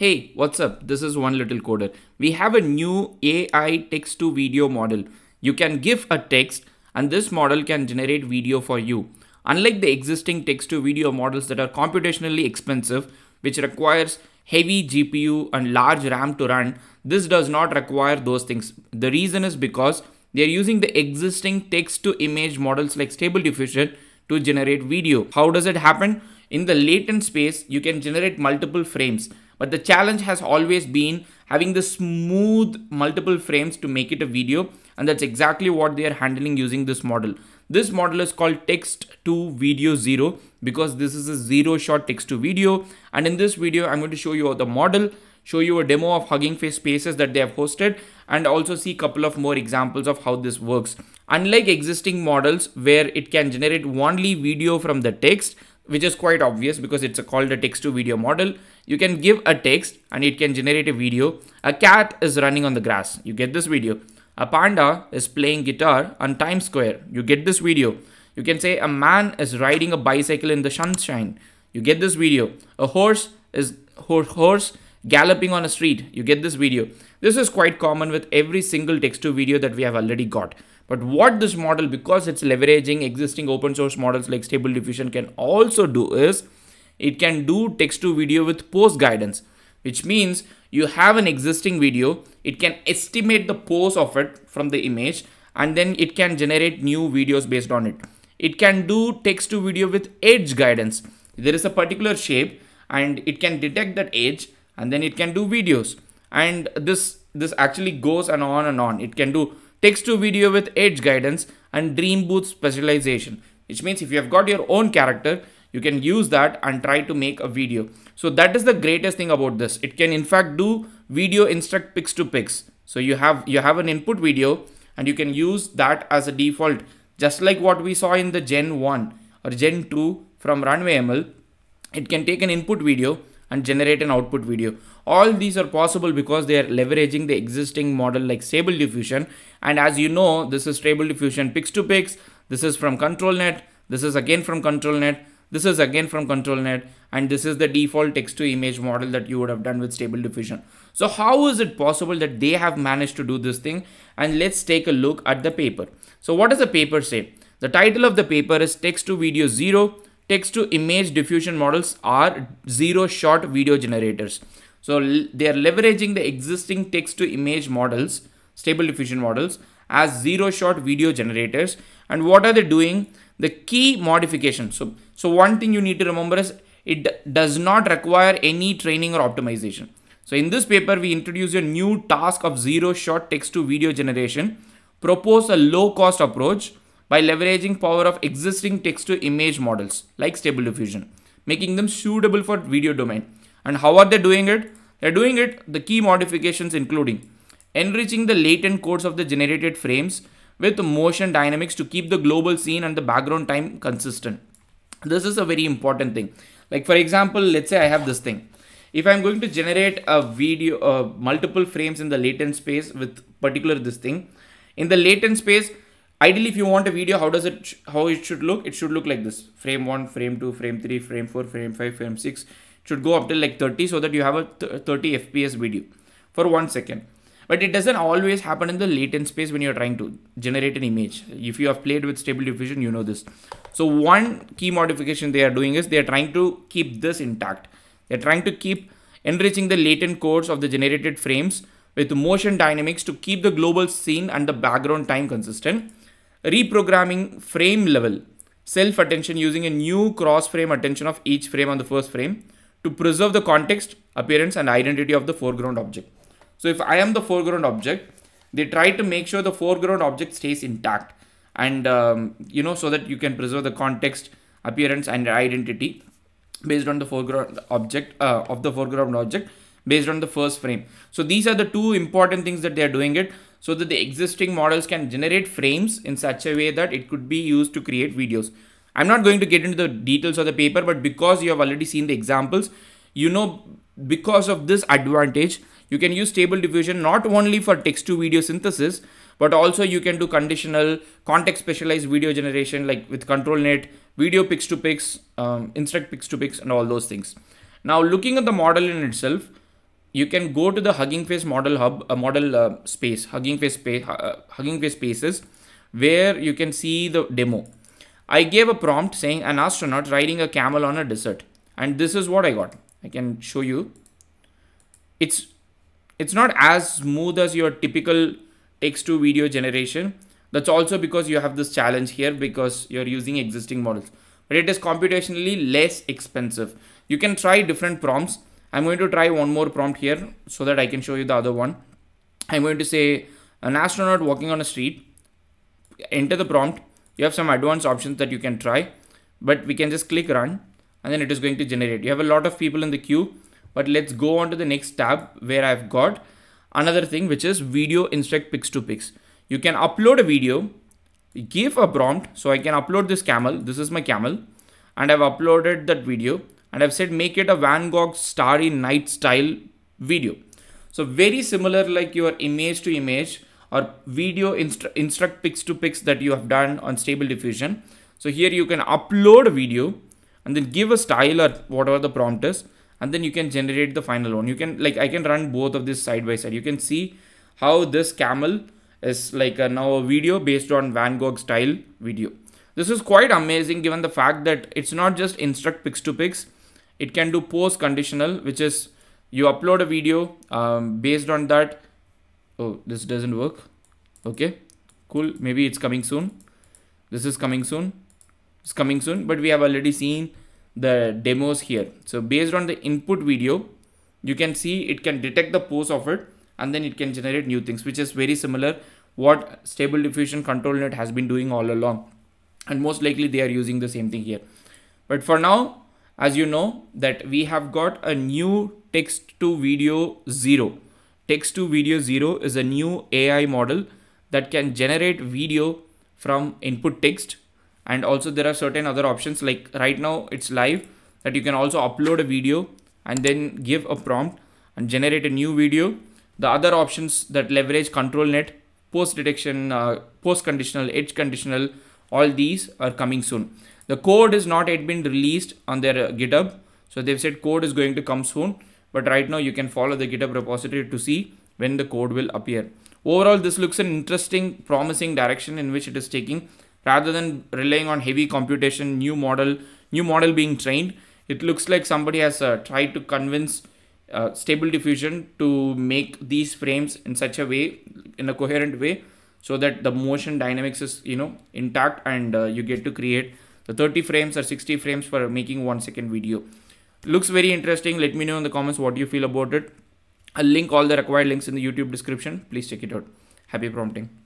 Hey, what's up? This is One Little Coder. We have a new AI text to video model. You can give a text and this model can generate video for you. Unlike the existing text to video models that are computationally expensive, which requires heavy GPU and large RAM to run, this does not require those things. The reason is because they are using the existing text to image models like Stable Diffusion to generate video. How does it happen? In the latent space, you can generate multiple frames. But the challenge has always been having the smooth multiple frames to make it a video. And that's exactly what they are handling using this model. This model is called text to video zero because this is a zero shot text to video. And in this video, I'm going to show you the model, show you a demo of Hugging Face spaces that they have hosted and also see a couple of more examples of how this works. Unlike existing models where it can generate only video from the text, which is quite obvious because it's called a text to video model. You can give a text and it can generate a video. A cat is running on the grass. You get this video. A panda is playing guitar on Times Square. You get this video. You can say a man is riding a bicycle in the sunshine. You get this video. A horse is horse galloping on a street. You get this video. This is quite common with every single text to video that we have already got. But what this model, because it's leveraging existing open source models like Stable Diffusion can also do is, it can do text to video with pose guidance, which means you have an existing video, it can estimate the pose of it from the image, and then it can generate new videos based on it. It can do text to video with edge guidance. There is a particular shape and it can detect that edge and then it can do videos. And this this actually goes and on and on. It can do text to video with edge guidance and DreamBooth specialization which means if you have got your own character you can use that and try to make a video. So that is the greatest thing about this. It can in fact do video instruct pix to pix so you have you have an input video and you can use that as a default. Just like what we saw in the gen 1 or gen 2 from runway ml it can take an input video and generate an output video. All these are possible because they are leveraging the existing model like Stable Diffusion. And as you know, this is Stable Diffusion Pix to Pix. This is from ControlNet. This is again from ControlNet. This is again from ControlNet. And this is the default text to image model that you would have done with Stable Diffusion. So how is it possible that they have managed to do this thing? And let's take a look at the paper. So what does the paper say? The title of the paper is text to video zero text to image diffusion models are zero shot video generators. So they are leveraging the existing text to image models, stable diffusion models as zero shot video generators. And what are they doing? The key modification. So, so one thing you need to remember is it does not require any training or optimization. So in this paper, we introduce a new task of zero shot text to video generation, propose a low cost approach by leveraging power of existing text to image models like Stable Diffusion, making them suitable for video domain. And how are they doing it? They're doing it, the key modifications including enriching the latent codes of the generated frames with motion dynamics to keep the global scene and the background time consistent. This is a very important thing. Like for example, let's say I have this thing. If I'm going to generate a video, uh, multiple frames in the latent space with particular this thing, in the latent space, ideally if you want a video how does it how it should look it should look like this frame 1 frame 2 frame 3 frame 4 frame 5 frame 6 should go up till like 30 so that you have a 30 fps video for one second. But it doesn't always happen in the latent space when you're trying to generate an image. If you have played with stable diffusion you know this. So one key modification they are doing is they are trying to keep this intact. They're trying to keep enriching the latent codes of the generated frames with motion dynamics to keep the global scene and the background time consistent. Reprogramming frame level self attention using a new cross frame attention of each frame on the first frame to preserve the context, appearance and identity of the foreground object. So if I am the foreground object, they try to make sure the foreground object stays intact and um, you know so that you can preserve the context, appearance and identity based on the foreground object uh, of the foreground object based on the first frame. So these are the two important things that they are doing it so that the existing models can generate frames in such a way that it could be used to create videos. I'm not going to get into the details of the paper, but because you have already seen the examples, you know, because of this advantage, you can use stable diffusion not only for text to video synthesis, but also you can do conditional context specialized video generation like with ControlNet, video pix to pix, um, instruct pix to pix and all those things. Now looking at the model in itself, you can go to the Hugging Face model hub, a model uh, space, Hugging Face space, uh, Hugging Face spaces, where you can see the demo. I gave a prompt saying an astronaut riding a camel on a desert, and this is what I got. I can show you. It's it's not as smooth as your typical text to video generation. That's also because you have this challenge here because you're using existing models, but it is computationally less expensive. You can try different prompts I'm going to try one more prompt here so that I can show you the other one. I'm going to say an astronaut walking on a street. Enter the prompt. You have some advanced options that you can try, but we can just click run and then it is going to generate. You have a lot of people in the queue, but let's go on to the next tab where I've got another thing, which is video instruct pix to pix. You can upload a video, give a prompt. So I can upload this camel. This is my camel and I've uploaded that video and I've said make it a Van Gogh starry night style video. So very similar like your image to image or video instru instruct pix to pix that you have done on stable diffusion. So here you can upload a video and then give a style or whatever the prompt is and then you can generate the final one. You can like I can run both of this side by side. You can see how this camel is like a, now a video based on Van Gogh style video. This is quite amazing given the fact that it's not just instruct pix to pix it can do pose conditional which is you upload a video um, based on that oh this doesn't work. Okay cool. Maybe it's coming soon. This is coming soon. It's coming soon but we have already seen the demos here. So based on the input video you can see it can detect the pose of it and then it can generate new things which is very similar what stable diffusion ControlNet has been doing all along. And most likely they are using the same thing here. But for now as you know that we have got a new text to video zero text to video zero is a new ai model that can generate video from input text and also there are certain other options like right now it's live that you can also upload a video and then give a prompt and generate a new video the other options that leverage control net pose detection uh, pose conditional edge conditional all these are coming soon the code is not yet been released on their uh, GitHub. So they've said code is going to come soon. But right now you can follow the GitHub repository to see when the code will appear. Overall, this looks an interesting, promising direction in which it is taking. Rather than relying on heavy computation, new model, new model being trained, it looks like somebody has uh, tried to convince uh, stable diffusion to make these frames in such a way, in a coherent way, so that the motion dynamics is you know intact and uh, you get to create the 30 frames or 60 frames for making one second video looks very interesting. Let me know in the comments what you feel about it. I'll link all the required links in the youtube description. Please check it out. Happy prompting